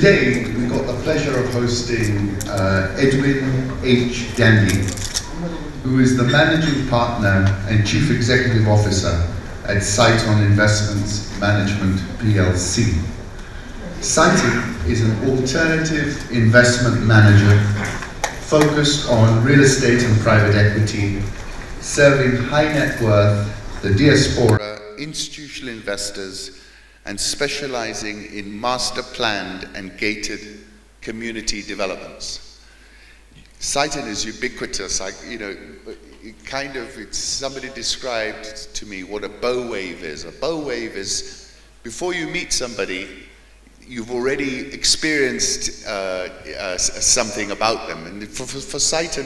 Today, we've got the pleasure of hosting uh, Edwin H. Dande, who is the managing partner and chief executive officer at Cytonn Investments Management PLC. Cytonn is an alternative investment manager focused on real estate and private equity, serving high net worth, the diaspora, institutional investors, and specializing in master planned and gated community developments. Cytonn is ubiquitous. I, you know, it kind of, it's, somebody described to me what a bow wave is. A bow wave is before you meet somebody, you've already experienced uh, uh, something about them. And for, for, for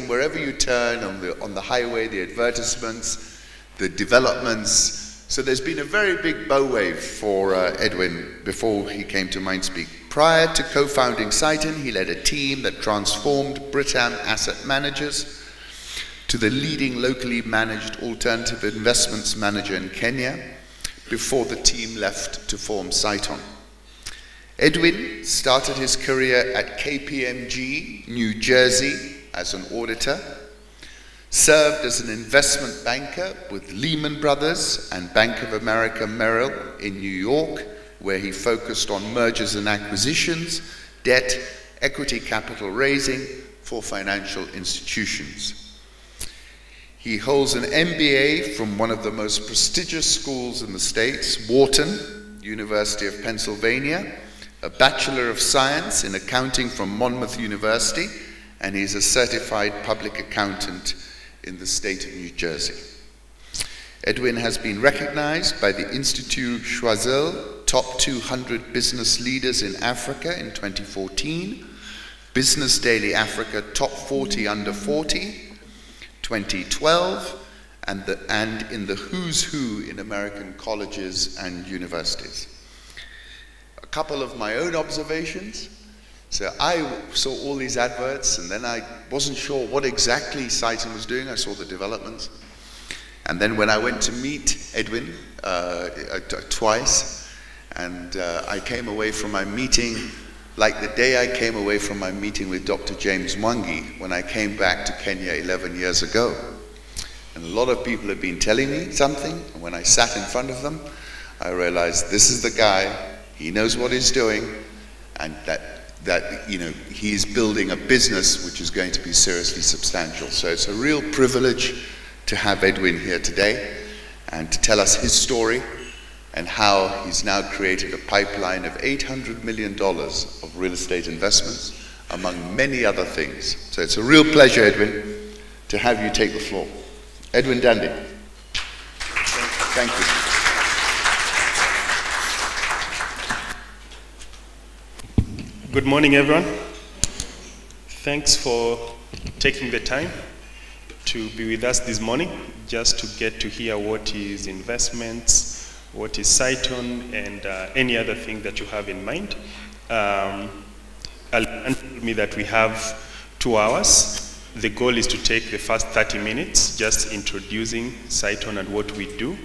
wherever you turn on the, on the highway, the advertisements, the developments, so there's been a very big bow wave for uh, Edwin before he came to Mindspeak. Prior to co-founding Cytonn, he led a team that transformed Britam Asset Managers to the leading locally managed alternative investments manager in Kenya before the team left to form Cytonn. Edwin started his career at KPMG, New Jersey, as an auditor served as an investment banker with Lehman Brothers and Bank of America Merrill in New York, where he focused on mergers and acquisitions, debt, equity capital raising for financial institutions. He holds an MBA from one of the most prestigious schools in the States, Wharton, University of Pennsylvania, a Bachelor of Science in Accounting from Monmouth University, and he's a certified public accountant in the state of New Jersey. Edwin has been recognized by the Institut Choiseul Top 200 Business Leaders in Africa in 2014, Business Daily Africa Top 40 Under 40, 2012, and, the, and in the Who's Who in American colleges and universities. A couple of my own observations. So I saw all these adverts, and then I wasn't sure what exactly Cytonn was doing. I saw the developments. And then when I went to meet Edwin uh, twice, and uh, I came away from my meeting like the day I came away from my meeting with Dr. James Mwangi when I came back to Kenya 11 years ago. And a lot of people have been telling me something, and when I sat in front of them, I realized this is the guy, he knows what he's doing, and that that you know he's building a business which is going to be seriously substantial. So it's a real privilege to have Edwin here today and to tell us his story and how he's now created a pipeline of $800 million of real estate investments among many other things. So it's a real pleasure, Edwin, to have you take the floor. Edwin Dande. Thank you. Good morning, everyone. Thanks for taking the time to be with us this morning, just to get to hear what is investments, what is Cytonn, and uh, any other thing that you have in mind. Um, I'll me that we have two hours. The goal is to take the first 30 minutes just introducing Cytonn and what we do.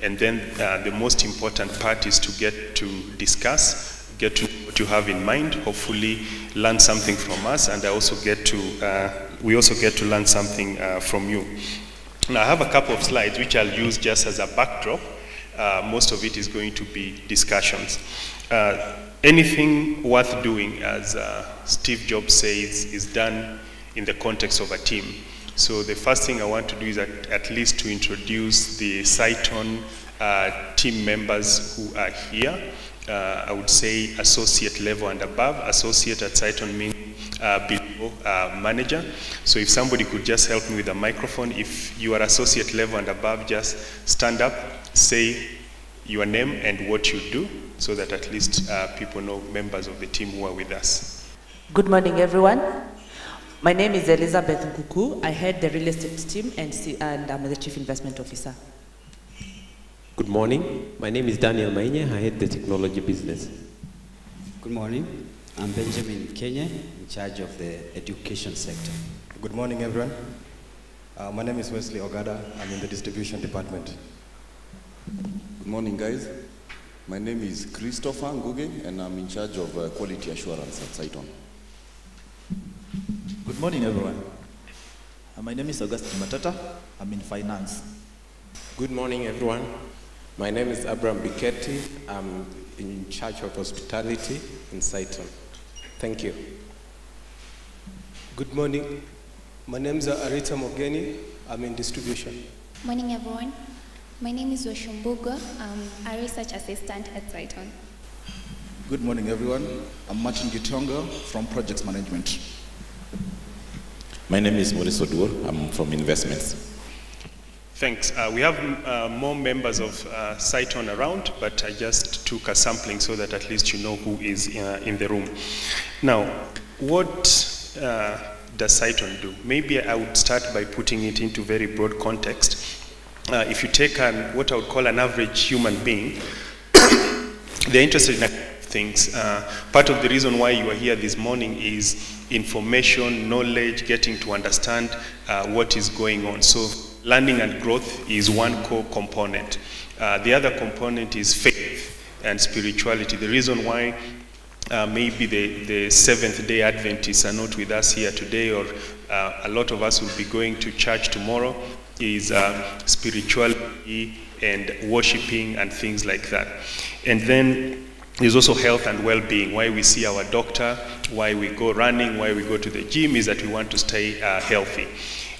And then uh, the most important part is to get to discuss get to what you have in mind, hopefully learn something from us, and I also get to, uh, we also get to learn something uh, from you. Now I have a couple of slides which I'll use just as a backdrop. Uh, most of it is going to be discussions. Uh, anything worth doing, as uh, Steve Jobs says, is done in the context of a team. So the first thing I want to do is at, at least to introduce the Cytonn uh, team members who are here I would say associate level and above. Associate at Cytonn means uh, below uh, manager. So if somebody could just help me with a microphone, if you are associate level and above, just stand up, say your name and what you do, so that at least uh, people know members of the team who are with us. Good morning, everyone. My name is Elizabeth Nkukuu. I head the real estate team and, see, and I'm the chief investment officer. Good morning. My name is Daniel Mainye. I head the technology business. Good morning. I'm Benjamin Kenya, in charge of the education sector. Good morning, everyone. Uh, my name is Wesley Ogada. I'm in the distribution department. Good morning, guys. My name is Christopher Nguge, and I'm in charge of uh, quality assurance at Cytonn. Good morning, everyone. Uh, my name is Augustine Matata. I'm in finance. Good morning, everyone. My name is Abraham Biketi. I'm in charge of hospitality in Cytonn. Thank you. Good morning. My name is Arita Mogeni. I'm in distribution. Morning, everyone. My name is Washumbuga. I'm a research assistant at Cytonn. Good morning, everyone. I'm Martin Gitonga from Projects Management. My name is Maurice Oduor. I'm from Investments. Thanks. Uh, we have uh, more members of uh, around, but I just took a sampling so that at least you know who is uh, in the room. Now, what uh, does Cytonn do? Maybe I would start by putting it into very broad context. Uh, if you take an, what I would call an average human being, they're interested in things. Part of the reason why you are here this morning is information, knowledge, getting to understand what is going on. So learning and growth is one core component. Uh, the other component is faith and spirituality. The reason why uh, maybe the, the Seventh day Adventists are not with us here today, or uh, a lot of us will be going to church tomorrow, is uh, spirituality and worshiping and things like that. And then there's also health and well being. Why we see our doctor, why we go running, why we go to the gym is that we want to stay uh, healthy.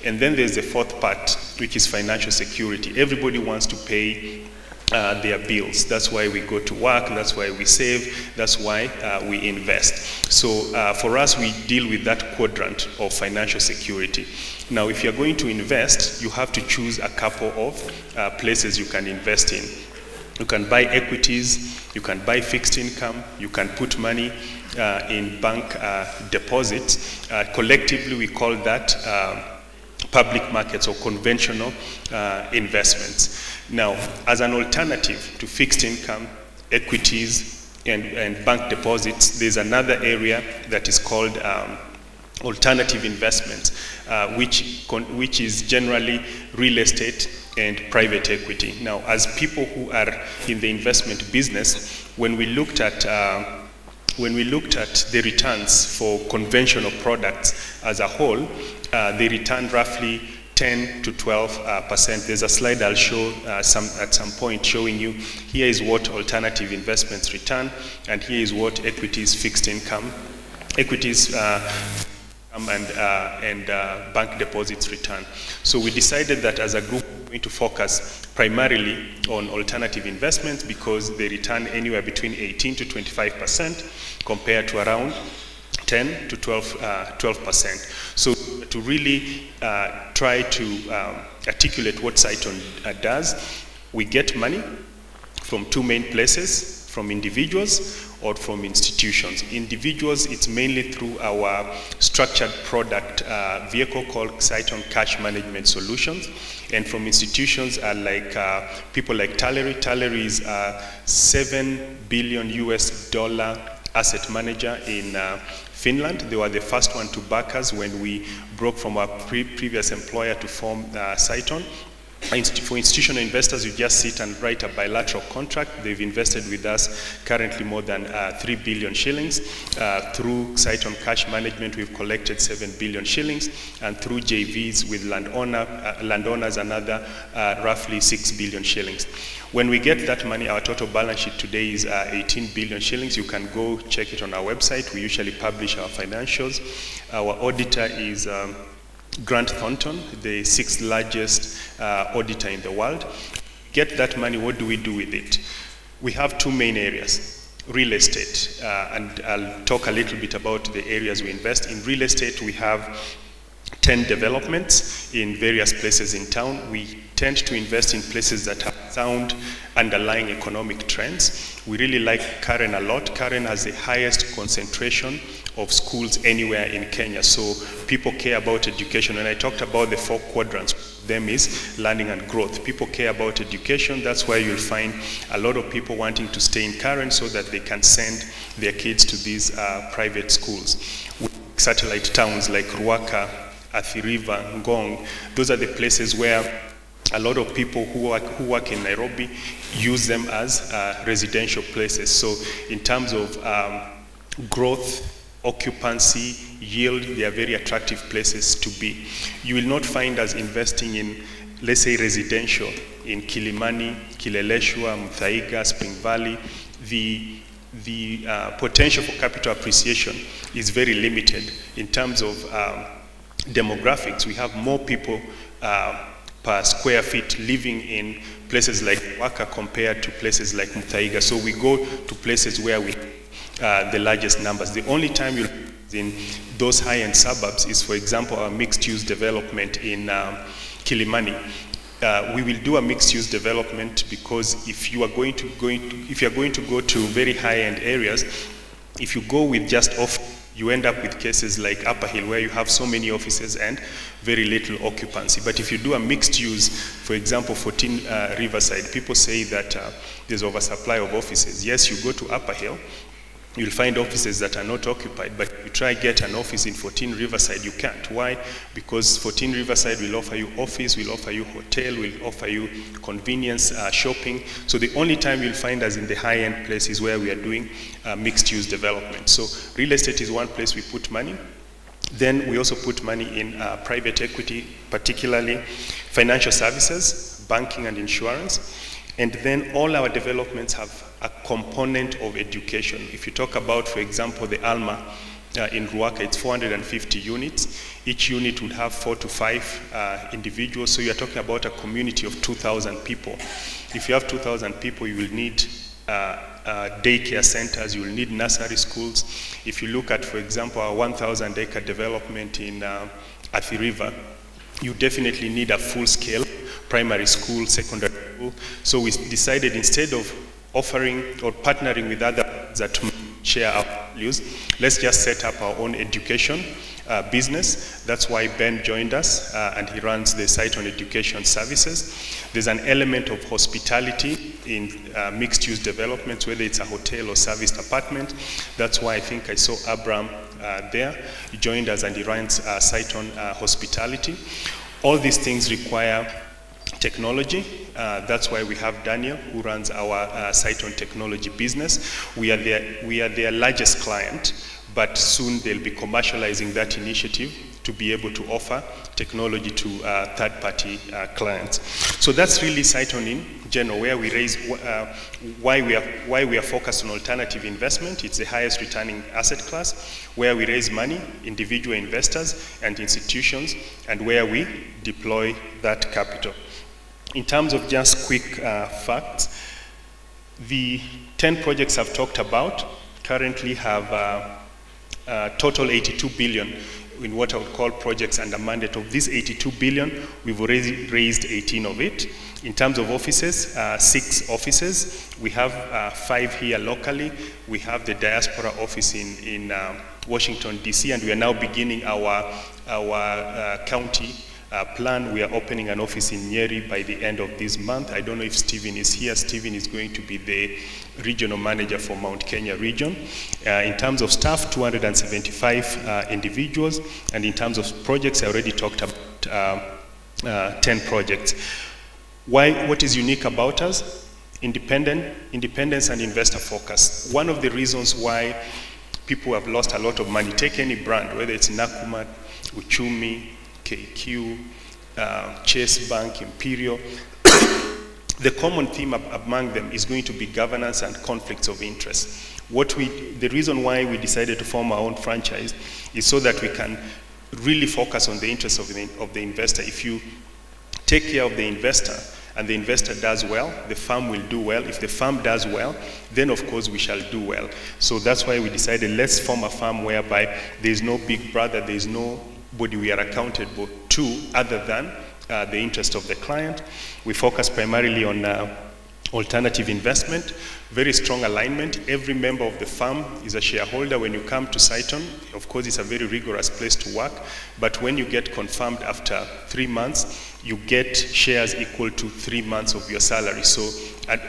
And then there's the fourth part, which is financial security. Everybody wants to pay uh, their bills. That's why we go to work, that's why we save, that's why uh, we invest. So uh, for us, we deal with that quadrant of financial security. Now, if you're going to invest, you have to choose a couple of uh, places you can invest in. You can buy equities, you can buy fixed income, you can put money uh, in bank uh, deposits. collectively, we call that public markets or conventional uh, investments. Now, as an alternative to fixed income, equities, and, and bank deposits, there's another area that is called um, alternative investments, uh, which, which is generally real estate and private equity. Now, as people who are in the investment business, when we looked at uh, when we looked at the returns for conventional products as a whole, uh, they returned roughly 10 to 12 uh, percent. There's a slide I'll show uh, some, at some point showing you here is what alternative investments return, and here is what equities fixed income, equities uh, and, uh, and uh, bank deposits return. So we decided that as a group, we're going to focus primarily on alternative investments because they return anywhere between 18 to 25 percent compared to around 10 to 12, uh, 12%. So to really uh, try to um, articulate what Cytonn uh, does, we get money from two main places, from individuals or from institutions. Individuals, it's mainly through our structured product uh, vehicle called Cytonn Cash Management Solutions. And from institutions are like uh, people like Taaleri. Taaleri is a 7 billion US dollar asset manager in uh, Finland. They were the first one to back us when we broke from our pre previous employer to form uh, Cytonn. For institutional investors, you just sit and write a bilateral contract. They've invested with us currently more than uh, 3 billion shillings. Uh, through Cytonn Cash Management, we've collected 7 billion shillings. And through JVs with landowner, uh, landowners, another uh, roughly 6 billion shillings. When we get that money, our total balance sheet today is uh, 18 billion shillings. You can go check it on our website. We usually publish our financials. Our auditor is um, Grant Thornton, the sixth largest uh, auditor in the world. Get that money, what do we do with it? We have two main areas. Real estate, uh, and I'll talk a little bit about the areas we invest. In real estate, we have 10 developments in various places in town. We tend to invest in places that have sound underlying economic trends. We really like Karen a lot. Karen has the highest concentration of schools anywhere in Kenya. So people care about education. And I talked about the four quadrants, them is learning and growth. People care about education. That's why you'll find a lot of people wanting to stay in Karen so that they can send their kids to these uh, private schools. Satellite towns like Ruaka, Athi River, Ngong, those are the places where a lot of people who work, who work in Nairobi use them as uh, residential places. So in terms of um, growth, occupancy, yield, they are very attractive places to be. You will not find us investing in, let's say, residential in Kilimani, Kileleshwa, Muthaiga, Spring Valley. The, the uh, potential for capital appreciation is very limited in terms of um, demographics. We have more people uh, per square feet living in places like Ruaka compared to places like Muthaiga. So we go to places where we uh, the largest numbers. The only time you'll in those high-end suburbs is, for example, our mixed-use development in um, Kilimani. Uh, we will do a mixed-use development because if you are going to, going to if you are going to go to very high-end areas, if you go with just off, you end up with cases like Upper Hill where you have so many offices and very little occupancy. But if you do a mixed use, for example, 14 uh, Riverside, people say that uh, there's oversupply of offices. Yes, you go to Upper Hill, You'll find offices that are not occupied, but you try get an office in 14 Riverside, you can't. Why? Because 14 Riverside will offer you office, will offer you hotel, will offer you convenience, uh, shopping. So the only time you'll find us in the high-end places where we are doing uh, mixed-use development. So real estate is one place we put money. Then we also put money in uh, private equity, particularly financial services, banking and insurance. And then all our developments have a component of education. If you talk about, for example, the ALMA uh, in Ruaka, it's 450 units. Each unit would have four to five uh, individuals, so you're talking about a community of 2,000 people. If you have 2,000 people, you will need uh, uh, daycare centers, you will need nursery schools. If you look at, for example, our 1,000 acre development in uh, Athi River, you definitely need a full-scale primary school, secondary school. So we decided instead of offering or partnering with others that share our values, let's just set up our own education uh, business. That's why Ben joined us uh, and he runs the Cytonn education services. There's an element of hospitality in uh, mixed use developments, whether it's a hotel or serviced apartment. That's why I think I saw Abram uh, there. He joined us and he runs uh, Cytonn uh, hospitality. All these things require technology. Uh, that's why we have Daniel, who runs our uh, Cytonn technology business. We are, their, we are their largest client, but soon they'll be commercializing that initiative to be able to offer technology to uh, third-party uh, clients. So that's really Cytonn in general, where we raise uh, why we are why we are focused on alternative investment. It's the highest returning asset class, where we raise money, individual investors and institutions, and where we deploy that capital. In terms of just quick uh, facts, the 10 projects I've talked about currently have uh, uh, total 82 billion in what I would call projects under mandate. Of this 82 billion, we've already raised 18 of it. In terms of offices, uh, six offices. We have uh, five here locally. We have the diaspora office in, in uh, Washington, D.C., and we are now beginning our, our uh, county uh, plan. We are opening an office in Nyeri by the end of this month. I don't know if Stephen is here. Stephen is going to be the regional manager for Mount Kenya region. Uh, in terms of staff, 275 uh, individuals, and in terms of projects, I already talked about uh, uh, 10 projects. Why, what is unique about us? Independent, independence and investor focus. One of the reasons why people have lost a lot of money, take any brand, whether it's Nakumatt, Uchumi, KQ, uh, Chase Bank, Imperial, the common theme among them is going to be governance and conflicts of interest. What we, the reason why we decided to form our own franchise is so that we can really focus on the interests of the, of the investor. If you take care of the investor and the investor does well, the firm will do well. If the firm does well, then of course we shall do well. So that's why we decided let's form a firm whereby there is no big brother, there is we are accountable to other than uh, the interest of the client. We focus primarily on uh, alternative investment, very strong alignment. Every member of the firm is a shareholder. When you come to Cytonn, of course, it's a very rigorous place to work, but when you get confirmed after three months, you get shares equal to three months of your salary. So,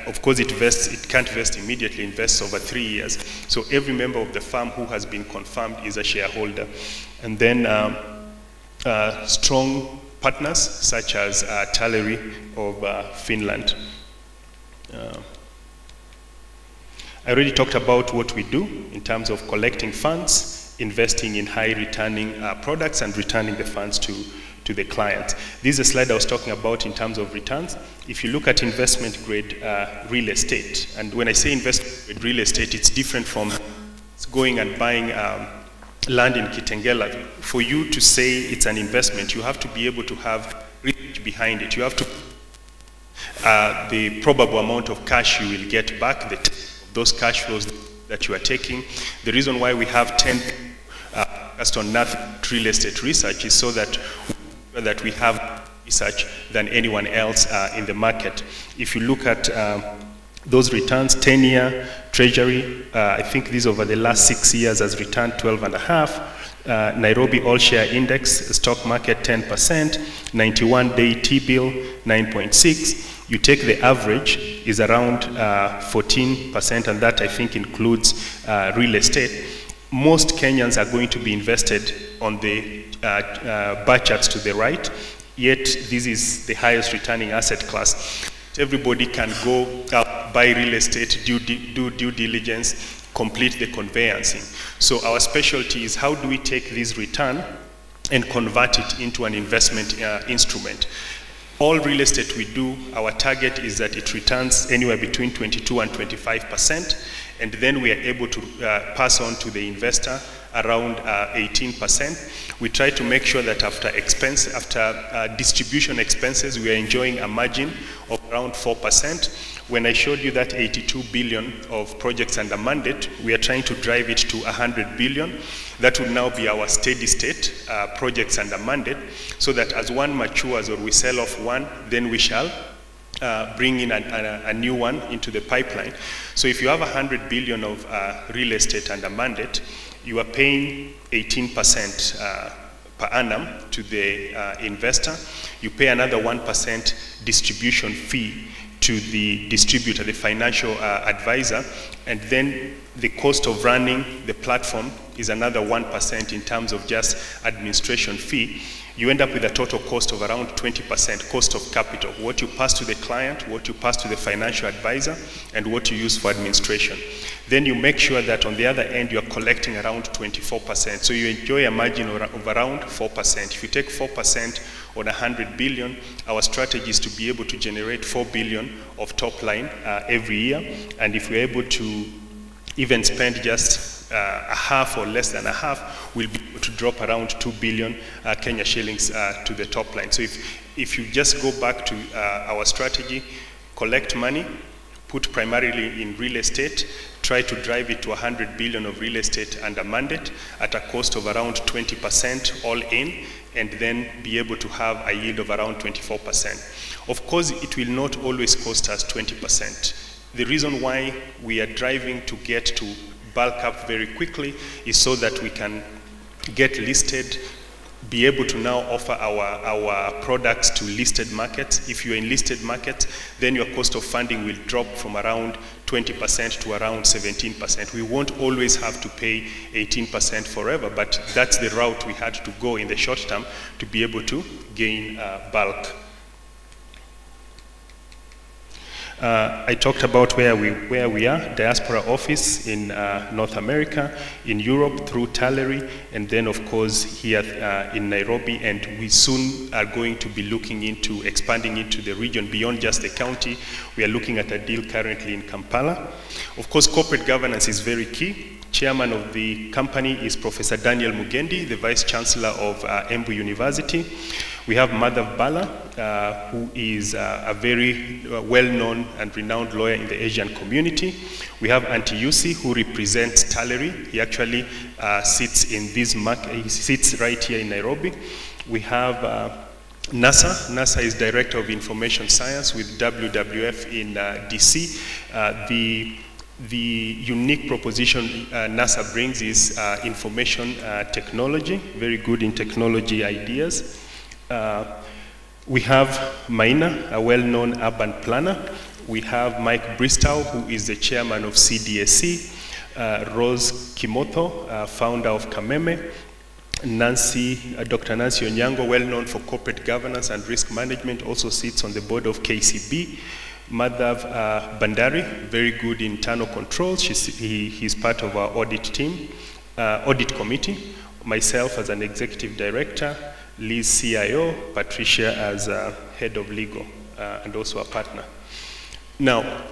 of course, it vests, it can't vest immediately, it vests over three years. So every member of the firm who has been confirmed is a shareholder. And then um, uh, strong partners such as uh, of uh, Finland. Uh, I already talked about what we do in terms of collecting funds, investing in high returning uh, products, and returning the funds to, to the client. This is a slide I was talking about in terms of returns. If you look at investment grade uh, real estate, and when I say investment grade real estate, it's different from going and buying um, land in Kitengela. For you to say it's an investment, you have to be able to have research behind it. You have to uh, the probable amount of cash you will get back, the those cash flows that you are taking. The reason why we have 10 uh, on nothing real estate research is so that that we have research than anyone else uh, in the market. If you look at um, those returns, 10-year Treasury, uh, I think this over the last six years has returned 12 and a half. Uh, Nairobi All Share Index, stock market 10%, 91-day T-bill 9.6. You take the average is around 14%, and that I think includes uh, real estate. Most Kenyans are going to be invested on the uh, uh, bar charts to the right, yet this is the highest returning asset class. Everybody can go buy real estate, do, do due diligence, complete the conveyancing. So our specialty is how do we take this return and convert it into an investment uh, instrument. All real estate we do, our target is that it returns anywhere between 22 and 25 percent, and then we are able to uh, pass on to the investor around uh, 18 percent. We try to make sure that after expense, after uh, distribution expenses, we are enjoying a margin of around 4 percent. When I showed you that 82 billion of projects under mandate, we are trying to drive it to 100 billion. That would now be our steady state uh, projects under mandate, so that as one matures or we sell off one, then we shall uh, bring in a, a, a, new one into the pipeline. So if you have 100 billion of uh, real estate under mandate, you are paying 18% uh, per annum to the uh, investor. You pay another 1% distribution fee to the distributor, the financial uh, advisor, and then the cost of running the platform is another 1% in terms of just administration fee. You end up with a total cost of around 20% cost of capital, what you pass to the client, what you pass to the financial advisor, and what you use for administration. Then you make sure that on the other end you are collecting around 24%. So you enjoy a margin of around 4%. If you take 4% on 100 billion, our strategy is to be able to generate 4 billion of top line uh, every year. And if we're able to even spend just uh, a half or less than a half, we'll be able to drop around 2 billion uh, Kenya shillings uh, to the top line. So if, if you just go back to uh, our strategy, collect money, put primarily in real estate, try to drive it to 100 billion of real estate under mandate at a cost of around 20% all in, and then be able to have a yield of around 24%. Of course, it will not always cost us 20%. The reason why we are driving to get to bulk up very quickly is so that we can get listed, be able to now offer our, our products to listed markets. If you're in listed markets, then your cost of funding will drop from around 20% to around 17%. We won't always have to pay 18% forever, but that's the route we had to go in the short term to be able to gain uh, bulk. Uh, I talked about where we, where we are, diaspora office in uh, North America, in Europe through Taaleri, and then of course here uh, in Nairobi, and we soon are going to be looking into expanding into the region beyond just the county. We are looking at a deal currently in Kampala. Of course, corporate governance is very key. Chairman of the company is Professor Daniel Mugendi, the Vice Chancellor of uh, Embu University. We have Madhav Bala, uh, who is uh, a very uh, well-known and renowned lawyer in the Asian community. We have Antti Jussi, who represents Taaleri. He actually uh, sits in this market, he sits right here in Nairobi. We have uh, Nasser. Nasser is Director of Information Science with WWF in DC. the the unique proposition uh, Nasser brings is uh, information uh, technology, very good in technology ideas. Uh, we have Maina, a well-known urban planner. We have Mike Bristow, who is the chairman of CDSC. Uh, Rose Kimotho, uh, founder of Kameme. Nancy, uh, Dr. Nancy Onyango, well known for corporate governance and risk management, also sits on the board of KCB. Madhav uh, Bandari, very good internal controls. He, he's part of our audit team, uh, audit committee. Myself as an executive director, Liz CIO, Patricia as uh, head of legal, uh, and also a partner. Now,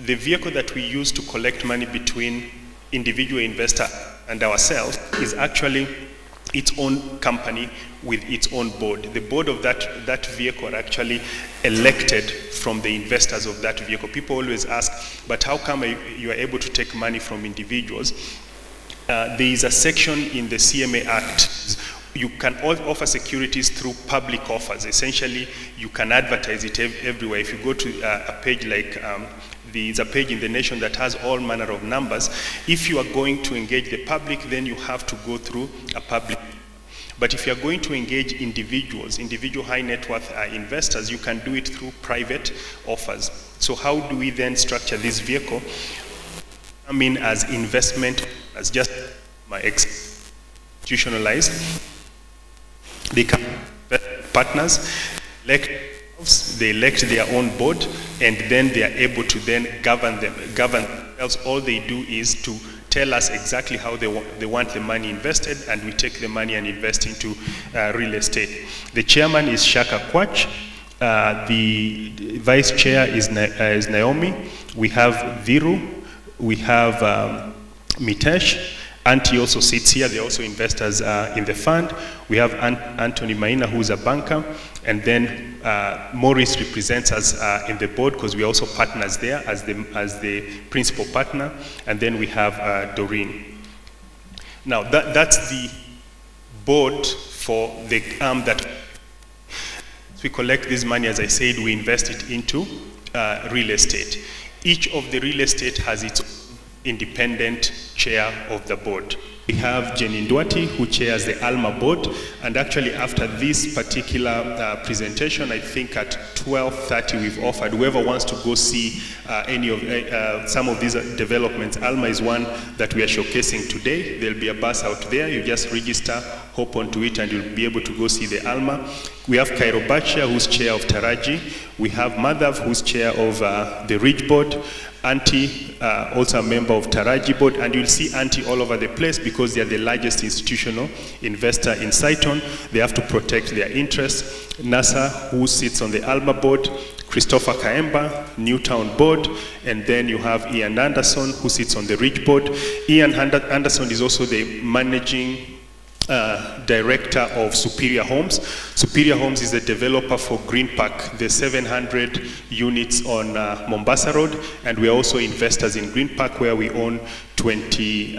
the vehicle that we use to collect money between individual investor and ourselves is actually its own company with its own board. The board of that, that vehicle are actually elected from the investors of that vehicle. People always ask, but how come you are able to take money from individuals? Uh, there is a section in the CMA Act you can offer securities through public offers. Essentially, you can advertise it ev everywhere. If you go to uh, a page like um, there's a page in the nation that has all manner of numbers. If you are going to engage the public, then you have to go through a public. But if you are going to engage individuals, individual high net worth uh, investors, you can do it through private offers. So how do we then structure this vehicle? I mean, as investment, as just my institutionalized. They come partners, elect they elect their own board, and then they are able to then govern them. Govern themselves. All they do is to tell us exactly how they, wa they want the money invested, and we take the money and invest into uh, real estate. The chairman is Shaka Kwach. Uh, the vice chair is, Na uh, is Naomi. We have Viru. We have um, Mitesh. Antti also sits here. They're also investors uh, in the fund. We have An Anthony Maina, who's a banker. And then uh, Maurice represents us uh, in the board because we're also partners there as the, as the principal partner. And then we have uh, Doreen. Now, that, that's the board for the arm that we collect this money, as I said, we invest it into uh, real estate. Each of the real estate has its independent chair of the board. We have Jenny Ndwati, who chairs the ALMA board, and actually after this particular uh, presentation, I think at 12.30 we've offered whoever wants to go see uh, any of uh, uh some of these developments. ALMA is one that we are showcasing today. There'll be a bus out there. You just register, hop onto it, and you'll be able to go see the ALMA. We have Cairo Bachia, who's chair of Taraji. We have Madhav, who's chair of uh, the Ridge board. Antti, uh, also a member of Taraji board, and you'll see Antti all over the place because they are the largest institutional investor in Cytonn. They have to protect their interests. Nasser, who sits on the Alma board, Christopher Kaemba, Newtown board, and then you have Ian Anderson, who sits on the Ridge board. Ian Anderson is also the managing uh, director of Superior Homes. Superior Homes is a developer for Green Park, the 700 units on uh, Mombasa Road, and we are also investors in Green Park where we own 25%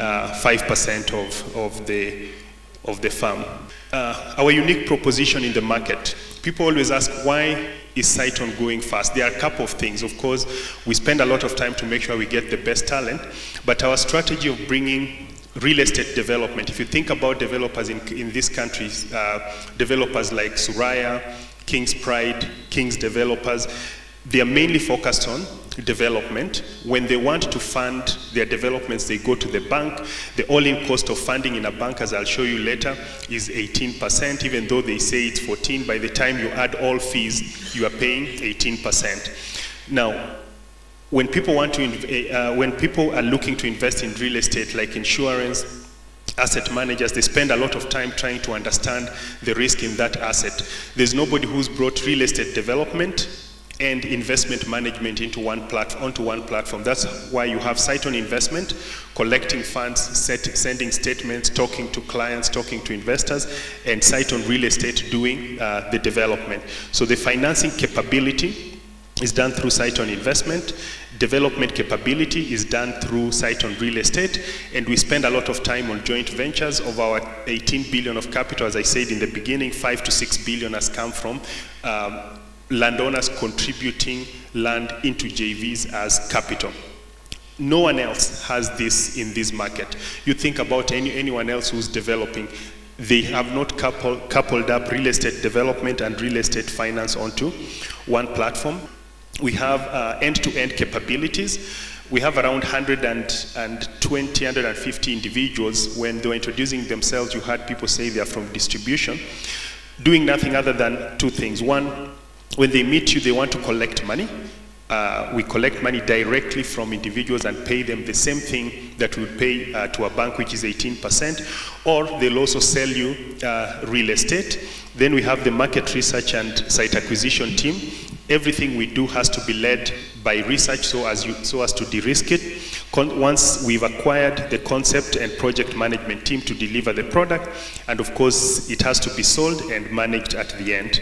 uh, of, of, the, of the farm. Uh, our unique proposition in the market. People always ask why is Cytonn going fast? There are a couple of things. Of course, we spend a lot of time to make sure we get the best talent, but our strategy of bringing real estate development. If you think about developers in, in these countries, uh, developers like Suraya, King's Pride, King's Developers, they are mainly focused on development. When they want to fund their developments, they go to the bank. The all-in cost of funding in a bank, as I'll show you later, is 18%, even though they say it's 14. By the time you add all fees, you are paying 18%. Now, when people want to, eh, uh, when people are looking to invest in real estate, like insurance, asset managers, they spend a lot of time trying to understand the risk in that asset. There's nobody who's brought real estate development and investment management into one platform, onto one platform. That's why you have Cytonn Investment, collecting funds, set, sending statements, talking to clients, talking to investors, and Cytonn Real Estate doing uh, the development. So the financing capability is done through Cytonn Investment. Development capability is done through Cytonn Real Estate. And we spend a lot of time on joint ventures. Of our 18 billion of capital, as I said in the beginning, 5 to 6 billion has come from um, landowners contributing land into JVs as capital. No one else has this in this market. You think about any, anyone else who's developing, they have not couple, coupled up real estate development and real estate finance onto one platform. We have uh, end-to-end -end capabilities. we have around 120, 150 individuals. When they were introducing themselves, you heard people say they are from distribution, doing nothing other than two things. One, when they meet you, they want to collect money. Uh, we collect money directly from individuals and pay them the same thing that we pay uh, to a bank, which is 18%, or they'll also sell you uh, real estate. Then we have the market research and site acquisition team. Everything we do has to be led by research so as, you, so as to de-risk it. Con once we've acquired the concept and project management team to deliver the product, and of course it has to be sold and managed at the end.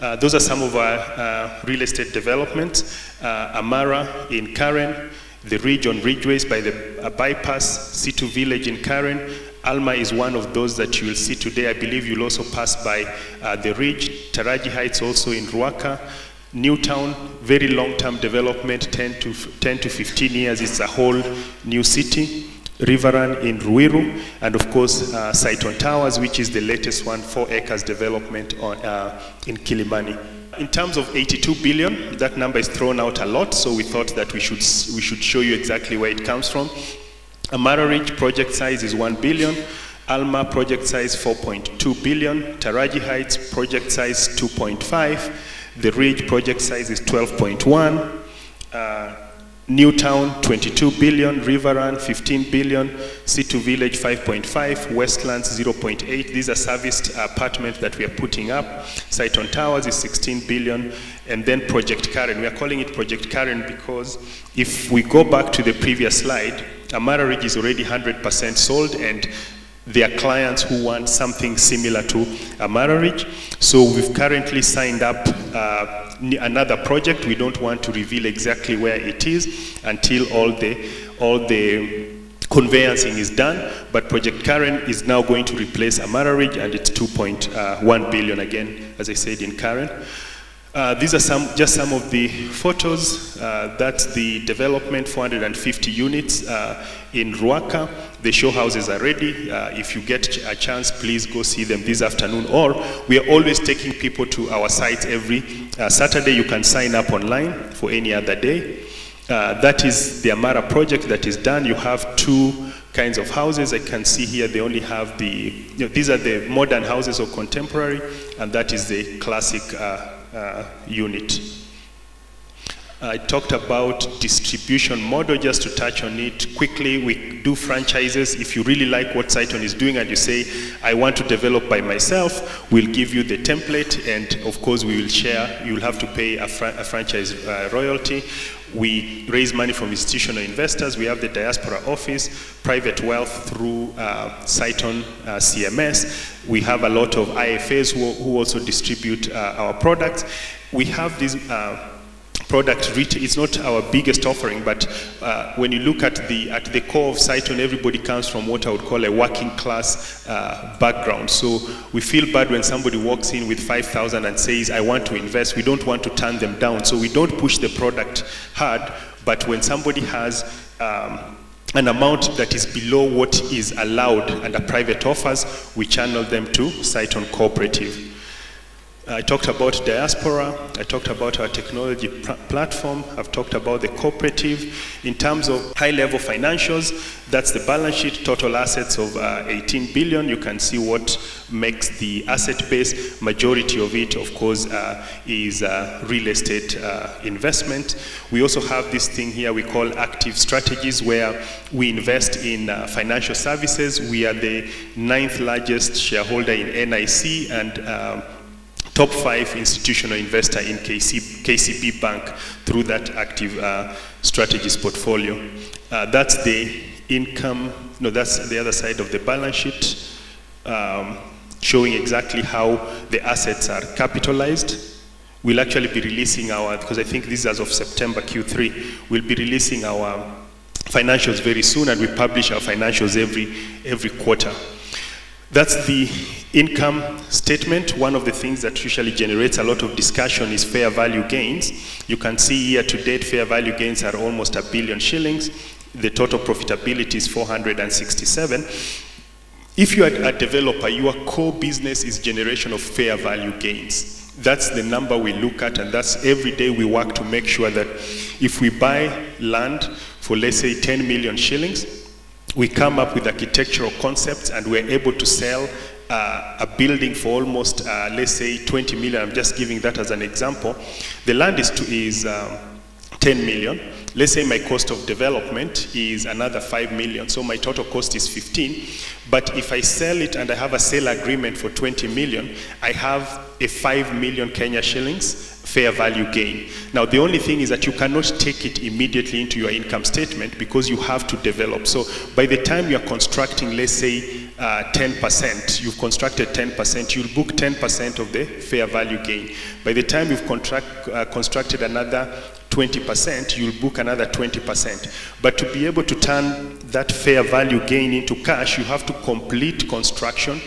Uh, those are some of our uh, real estate developments. Uh, Amara in Karen, the Ridge on Ridgeways by the uh, bypass, Situ Village in Karen. Alma is one of those that you will see today. I believe you'll also pass by uh, the Ridge. Taraji Heights also in Ruaka. Newtown, very long-term development, 10 to, 10 to 15 years. It's a whole new city. Riverrun in Ruiru, and of course uh, Cytonn Towers, which is the latest one, four acres development on, uh, in Kilimani. In terms of 82 billion, that number is thrown out a lot, so we thought that we should, we should show you exactly where it comes from. Amara Ridge project size is 1 billion. Alma project size 4.2 billion. Taraji Heights project size 2.5. The Ridge project size is 12.1. Uh, Newtown, 22 billion, Riverrun, 15 billion, Situ Village, 5.5, Westlands, 0.8. These are serviced apartments that we are putting up. Cytonn Towers is 16 billion, and then Project Karen. We are calling it Project Karen because if we go back to the previous slide, Amara Ridge is already 100% sold, and there are clients who want something similar to Amara Ridge. So we've currently signed up uh, another project. We don't want to reveal exactly where it is until all the, all the conveyancing is done, but Project Karen is now going to replace Amara Ridge and it's 2.1 billion again, as I said, in Karen. Uh, these are some, just some of the photos. Uh, that's the development, 450 units uh, in Ruaka. The show houses are ready. Uh, if you get a chance, please go see them this afternoon. Or we are always taking people to our site every uh, Saturday. You can sign up online for any other day. Uh, that is the Amara project that is done. You have two kinds of houses. I can see here they only have the, you know, these are the modern houses or contemporary, and that is the classic unit. I talked about distribution model, just to touch on it quickly. We do franchises. If you really like what Cytonn is doing and you say, I want to develop by myself, we'll give you the template and of course we will share. You'll have to pay a, a franchise uh, royalty. We raise money from institutional investors. We have the diaspora office, private wealth through uh, Cytonn uh, CMS. We have a lot of IFAs who, who also distribute uh, our products. We have these uh, product retail it's not our biggest offering but uh, when you look at the at the core of Cytonn everybody comes from what I would call a working class uh, background. So we feel bad when somebody walks in with 5,000 and says I want to invest. We don't want to turn them down. So we don't push the product hard but when somebody has um, an amount that is below what is allowed under private offers, we channel them to Cytonn Cooperative. I talked about diaspora, I talked about our technology platform, I've talked about the cooperative. In terms of high-level financials, that's the balance sheet, total assets of uh, 18 billion. You can see what makes the asset base. Majority of it, of course, uh, is uh, real estate uh, investment. We also have this thing here we call active strategies where we invest in uh, financial services. We are the ninth largest shareholder in NIC and um, top five institutional investor in KC, KCB Bank through that active uh, strategies portfolio. Uh, that's the income, no, that's the other side of the balance sheet, um, showing exactly how the assets are capitalized. We'll actually be releasing our, because I think this is as of September Q3, we'll be releasing our financials very soon and we publish our financials every, every quarter. That's the income statement. One of the things that usually generates a lot of discussion is fair value gains. You can see here to date fair value gains are almost a billion shillings. The total profitability is 467. If you are a developer, your core business is generation of fair value gains. That's the number we look at, and that's every day we work to make sure that if we buy land for, let's say, 10 million shillings, we come up with architectural concepts and we're able to sell uh, a building for almost, uh, let's say, 20 million. I'm just giving that as an example. The land is, to, is um, 10 million. Let's say my cost of development is another 5 million, so my total cost is 15. But if I sell it and I have a sale agreement for 20 million, I have a 5 million Kenya shillings fair value gain. Now, the only thing is that you cannot take it immediately into your income statement because you have to develop. So, by the time you're constructing, let's say, uh, 10%, you've constructed 10%, you'll book 10% of the fair value gain. By the time you've contract, uh, constructed another 20%, you'll book another 20%. But to be able to turn that fair value gain into cash, you have to complete construction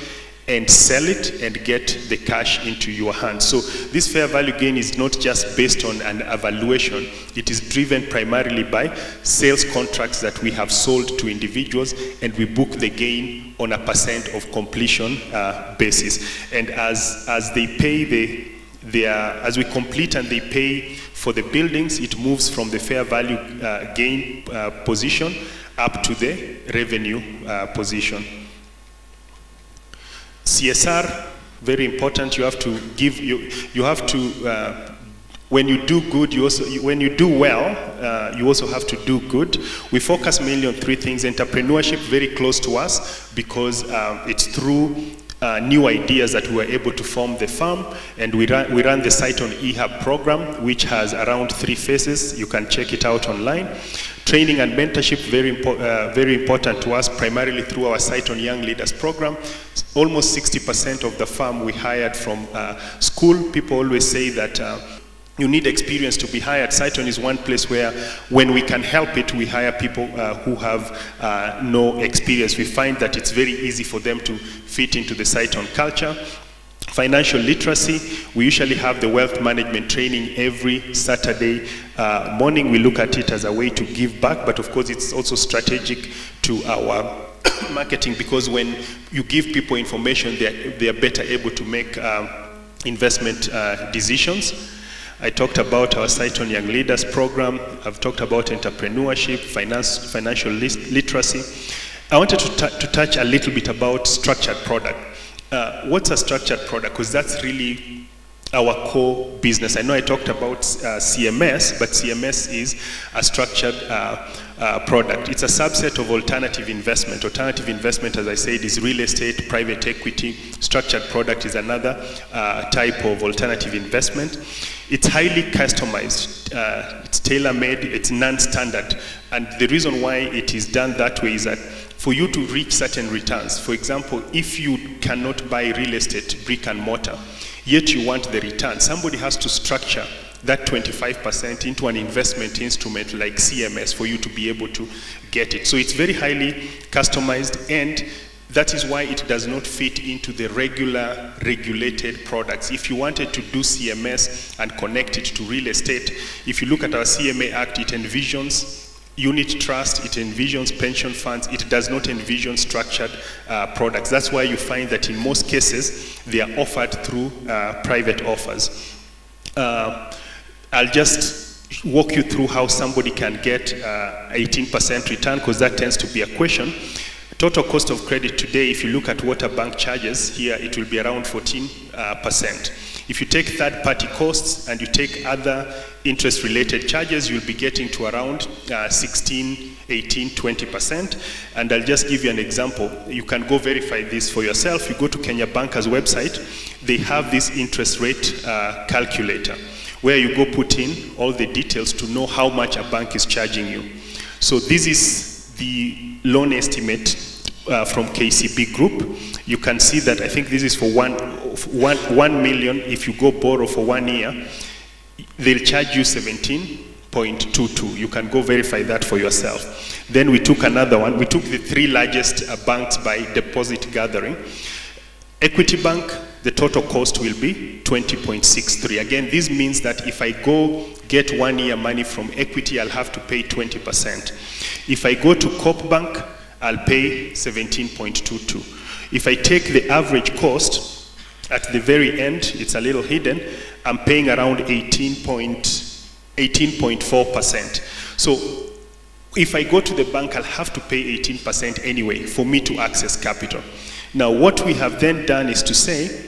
and sell it and get the cash into your hands. So this fair value gain is not just based on an evaluation, it is driven primarily by sales contracts that we have sold to individuals and we book the gain on a percent of completion uh, basis. And as, as they pay the, their, as we complete and they pay for the buildings, it moves from the fair value uh, gain uh, position up to the revenue uh, position. CSR, very important. You have to give, you, you have to, uh, when you do good, you also, when you do well, uh, you also have to do good. We focus mainly on three things. Entrepreneurship, very close to us because uh, it's through uh, new ideas that we were able to form the farm and we run, we run the Cytonn EHAB program which has around three phases. You can check it out online. Training and mentorship, very, impo uh, very important to us, primarily through our Cytonn Young Leaders program. Almost 60% of the farm we hired from uh, school. People always say that uh, you need experience to be hired. Cytonn is one place where, when we can help it, we hire people uh, who have uh, no experience. We find that it's very easy for them to fit into the Cytonn culture. Financial literacy, we usually have the wealth management training every Saturday uh, morning. We look at it as a way to give back, but of course it's also strategic to our marketing because when you give people information, they're, they're better able to make um, investment uh, decisions. I talked about our Cytonn Young Leaders program. I've talked about entrepreneurship, finance, financial literacy. I wanted to, to touch a little bit about structured product. Uh, what's a structured product? Because that's really our core business. I know I talked about uh, CMS, but CMS is a structured uh, uh, product. It's a subset of alternative investment. Alternative investment, as I said, is real estate, private equity. Structured product is another uh, type of alternative investment. It's highly customized. Uh, it's tailor-made. It's non-standard. And the reason why it is done that way is that for you to reach certain returns, for example, if you cannot buy real estate, brick and mortar, yet you want the return, somebody has to structure that 25% into an investment instrument like CMS for you to be able to get it. So it's very highly customized and that is why it does not fit into the regular regulated products. If you wanted to do CMS and connect it to real estate, if you look at our CMA Act, it envisions unit trust, it envisions pension funds, it does not envision structured uh, products. That's why you find that in most cases, they are offered through uh, private offers. Uh, I'll just walk you through how somebody can get 18% uh, return because that tends to be a question. Total cost of credit today, if you look at what a bank charges here, it will be around 14%. If you take third-party costs and you take other interest-related charges, you'll be getting to around uh, 16, 18, 20%. And I'll just give you an example. You can go verify this for yourself. You go to Kenya Banker's website. They have this interest rate uh, calculator where you go put in all the details to know how much a bank is charging you. So this is the loan estimate uh, from KCB Group. You can see that I think this is for one, one, one million. If you go borrow for one year, they'll charge you 17.22. You can go verify that for yourself. Then we took another one. We took the three largest uh, banks by deposit gathering. Equity Bank, the total cost will be 20.63. Again, this means that if I go get one year money from equity, I'll have to pay 20%. If I go to Coop Bank, I'll pay 17.22. If I take the average cost, at the very end, it's a little hidden, I'm paying around 18.4%. So if I go to the bank, I'll have to pay 18% anyway for me to access capital. Now, what we have then done is to say,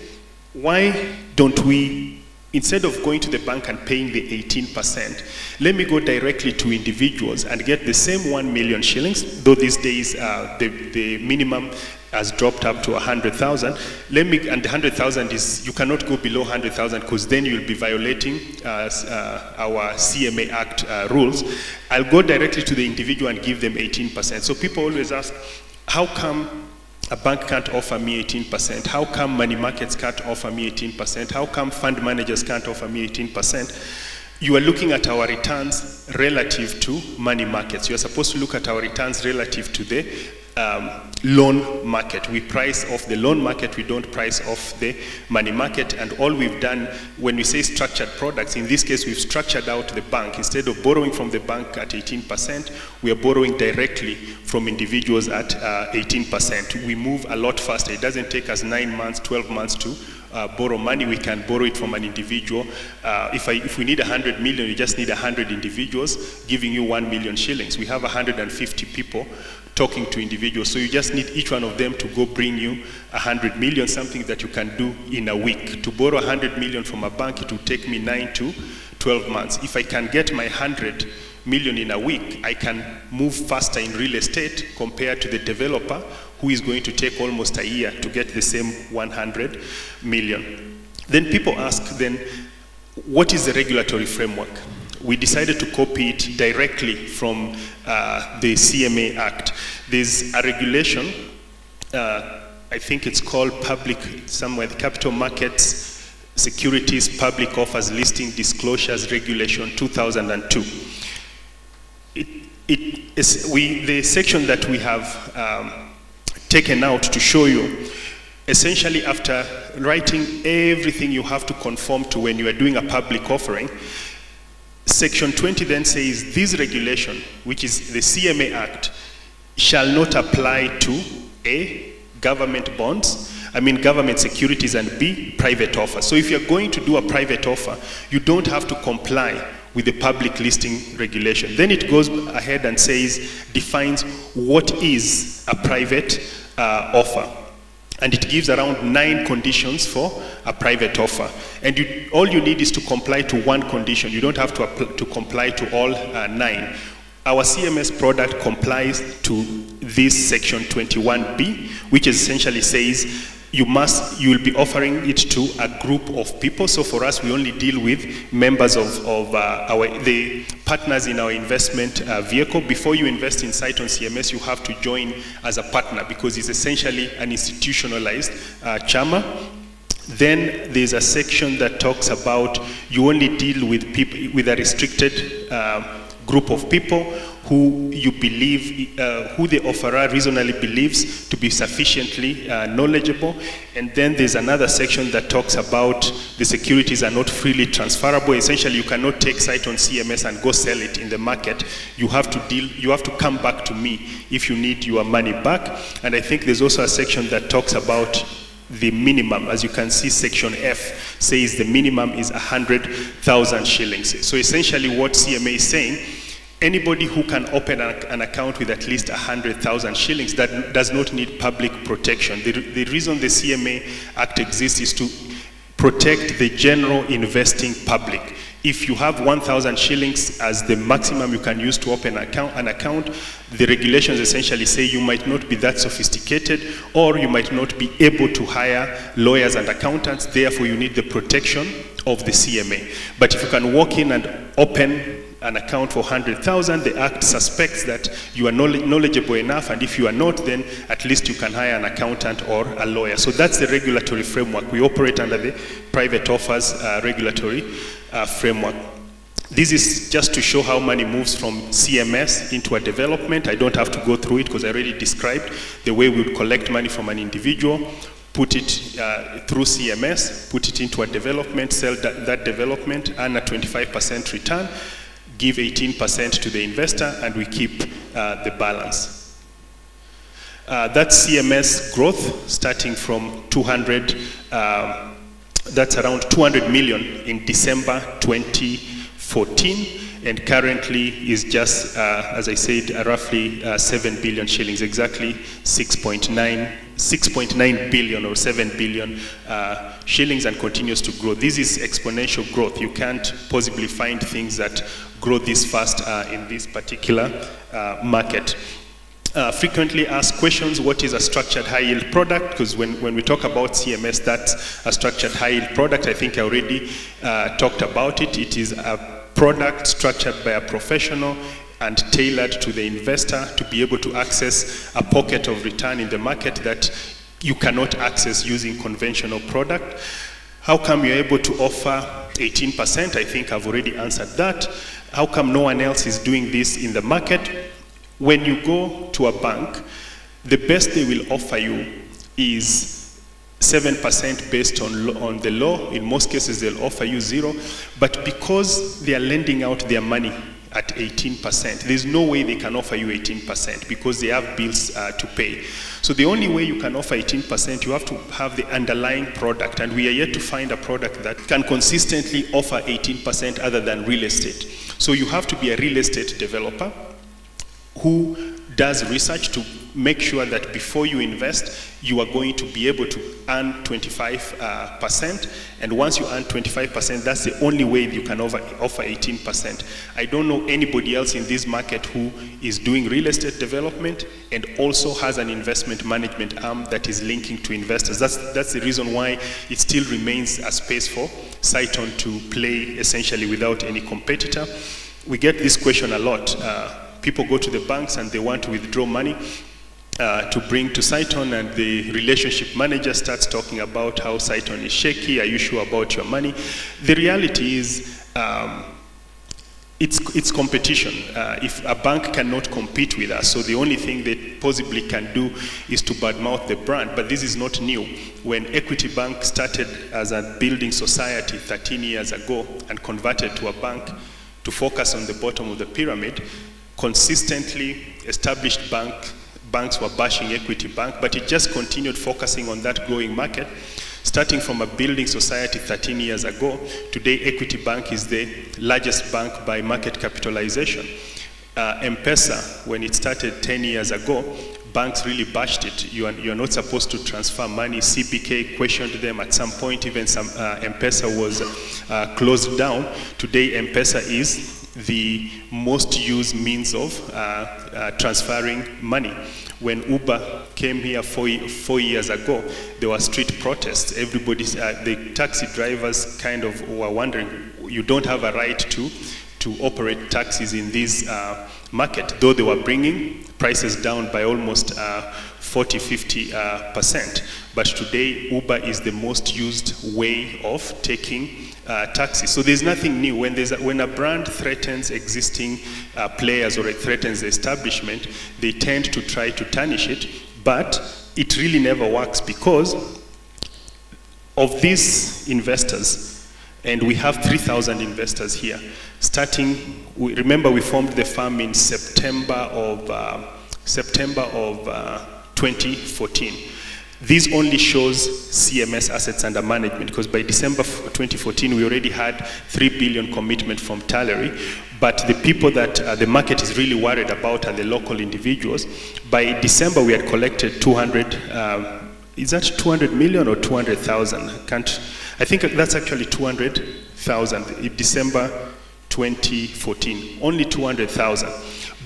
why don't we, instead of going to the bank and paying the 18%, let me go directly to individuals and get the same 1 million shillings, though these days uh, the, the minimum has dropped up to 100,000. Let me, and the 100,000 is, you cannot go below 100,000 because then you'll be violating uh, uh, our CMA Act uh, rules. I'll go directly to the individual and give them 18%. So people always ask, how come a bank can't offer me 18%? How come money markets can't offer me 18%? How come fund managers can't offer me 18%? You are looking at our returns relative to money markets. You are supposed to look at our returns relative to the um, loan market. We price off the loan market, we don't price off the money market. And all we've done when we say structured products, in this case, we've structured out the bank. Instead of borrowing from the bank at 18%, we are borrowing directly from individuals at uh, 18%. We move a lot faster. It doesn't take us nine months, 12 months to uh, borrow money, we can borrow it from an individual. Uh, if, I, if we need 100 million, you just need 100 individuals giving you 1 million shillings. We have 150 people talking to individuals. So you just need each one of them to go bring you 100 million, something that you can do in a week. To borrow 100 million from a bank, it will take me 9 to 12 months. If I can get my 100 million in a week, I can move faster in real estate compared to the developer who is going to take almost a year to get the same 100 million. Then people ask then, what is the regulatory framework? we decided to copy it directly from uh, the CMA Act. There's a regulation, uh, I think it's called public, somewhere, the Capital Markets Securities Public Offers Listing Disclosures Regulation 2002. It, it is, we, the section that we have um, taken out to show you essentially after writing everything you have to conform to when you are doing a public offering, Section 20 then says this regulation, which is the CMA Act, shall not apply to A, government bonds, I mean government securities, and B, private offers. So if you're going to do a private offer, you don't have to comply with the public listing regulation. Then it goes ahead and says, defines what is a private uh, offer and it gives around nine conditions for a private offer. And you, all you need is to comply to one condition. You don't have to, to comply to all uh, nine. Our CMS product complies to this section 21B, which essentially says you must, you will be offering it to a group of people. So for us, we only deal with members of, of uh, our, the partners in our investment uh, vehicle. Before you invest in Cytonn CMS, you have to join as a partner because it's essentially an institutionalized uh, chama. Then there's a section that talks about you only deal with people with a restricted uh, group of people who you believe, uh, who the offerer reasonably believes to be sufficiently uh, knowledgeable. And then there's another section that talks about the securities are not freely transferable. Essentially, you cannot take Cytonn CMS and go sell it in the market. You have to deal, you have to come back to me if you need your money back. And I think there's also a section that talks about the minimum, as you can see, section F says the minimum is 100,000 shillings. So essentially what CMA is saying anybody who can open an account with at least 100,000 shillings that does not need public protection. The, the reason the CMA Act exists is to protect the general investing public. If you have 1,000 shillings as the maximum you can use to open account, an account, the regulations essentially say you might not be that sophisticated or you might not be able to hire lawyers and accountants, therefore you need the protection of the CMA. But if you can walk in and open an account for 100,000, the Act suspects that you are knowledgeable enough, and if you are not, then at least you can hire an accountant or a lawyer. So that's the regulatory framework. We operate under the private offers uh, regulatory uh, framework. This is just to show how money moves from CMS into a development. I don't have to go through it because I already described the way we would collect money from an individual, put it uh, through CMS, put it into a development, sell that, that development, earn a 25% return, give 18% to the investor, and we keep uh, the balance. Uh, that's CMS growth, starting from 200 uh, That's around 200 million in December 2014 and currently is just, uh, as I said, uh, roughly uh, 7 billion shillings, exactly 6.9 6.9 billion or 7 billion uh, shillings and continues to grow. This is exponential growth. You can't possibly find things that grow this fast uh, in this particular uh, market. Uh, frequently asked questions, what is a structured high yield product? Because when, when we talk about CMS, that's a structured high yield product. I think I already uh, talked about it. It is a product structured by a professional and tailored to the investor to be able to access a pocket of return in the market that you cannot access using conventional product. How come you're able to offer 18%? I think I've already answered that. How come no one else is doing this in the market? When you go to a bank, the best they will offer you is 7% based on, on the law. In most cases, they'll offer you zero. But because they are lending out their money at 18%, there's no way they can offer you 18% because they have bills uh, to pay. So the only way you can offer 18%, you have to have the underlying product. And we are yet to find a product that can consistently offer 18% other than real estate. So you have to be a real estate developer who does research to make sure that before you invest, you are going to be able to earn 25%. Uh, and once you earn 25%, that's the only way you can offer, offer 18%. I don't know anybody else in this market who is doing real estate development and also has an investment management arm that is linking to investors. That's, that's the reason why it still remains a space for Cytonn to play essentially without any competitor. We get this question a lot. Uh, people go to the banks and they want to withdraw money uh, to bring to Cytonn and the relationship manager starts talking about how Cytonn is shaky, are you sure about your money? The reality is um, it's, it's competition. Uh, if a bank cannot compete with us, so the only thing they possibly can do is to badmouth the brand, but this is not new. When Equity Bank started as a building society 13 years ago and converted to a bank to focus on the bottom of the pyramid, consistently established bank, banks were bashing Equity Bank, but it just continued focusing on that growing market. Starting from a building society 13 years ago, today Equity Bank is the largest bank by market capitalization. Uh, M-Pesa, when it started 10 years ago, banks really bashed it. You are, you are not supposed to transfer money. CBK questioned them at some point, even some uh, M-Pesa was uh, closed down. Today M-Pesa is the most used means of uh, uh, transferring money. When Uber came here four, four years ago, there were street protests. Everybody, uh, the taxi drivers kind of were wondering, you don't have a right to, to operate taxis in this uh, market, though they were bringing prices down by almost uh, 40, 50 uh, percent. But today, Uber is the most used way of taking uh, taxis. So there's nothing new. When, there's a, when a brand threatens existing uh, players or it threatens the establishment, they tend to try to tarnish it, but it really never works because of these investors, and we have 3,000 investors here. Starting, we, remember we formed the firm in September of, uh, September of uh, 2014. This only shows CMS assets under management because by December 2014 we already had 3 billion commitment from Taaleri but the people that uh, the market is really worried about are the local individuals. By December we had collected 200, um, is that 200 million or 200,000? Can't, I think that's actually 200,000 in December 2014, only 200,000.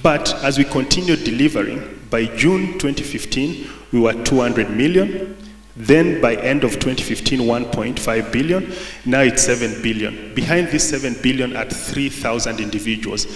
But as we continued delivering, by June 2015, we were 200 million. Then by end of 2015, 1.5 billion. Now it's 7 billion. Behind this 7 billion are 3,000 individuals.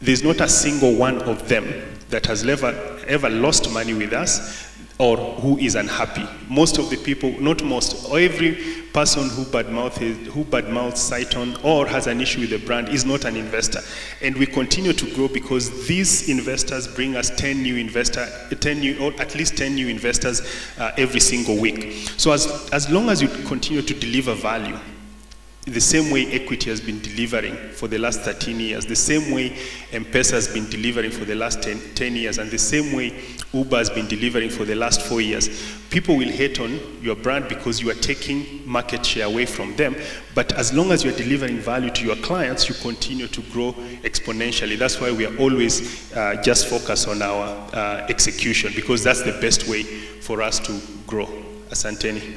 There's not a single one of them that has ever, ever lost money with us or who is unhappy. Most of the people, not most, every person who badmouths who badmouths Cytonn or has an issue with the brand is not an investor. And we continue to grow because these investors bring us 10 new investor, 10 new, or at least 10 new investors uh, every single week. So as, as long as you continue to deliver value, the same way equity has been delivering for the last 13 years, the same way M-Pesa has been delivering for the last 10, 10, years, and the same way Uber has been delivering for the last four years. People will hate on your brand because you are taking market share away from them, but as long as you're delivering value to your clients, you continue to grow exponentially. That's why we are always uh, just focused on our uh, execution because that's the best way for us to grow. Asanteni.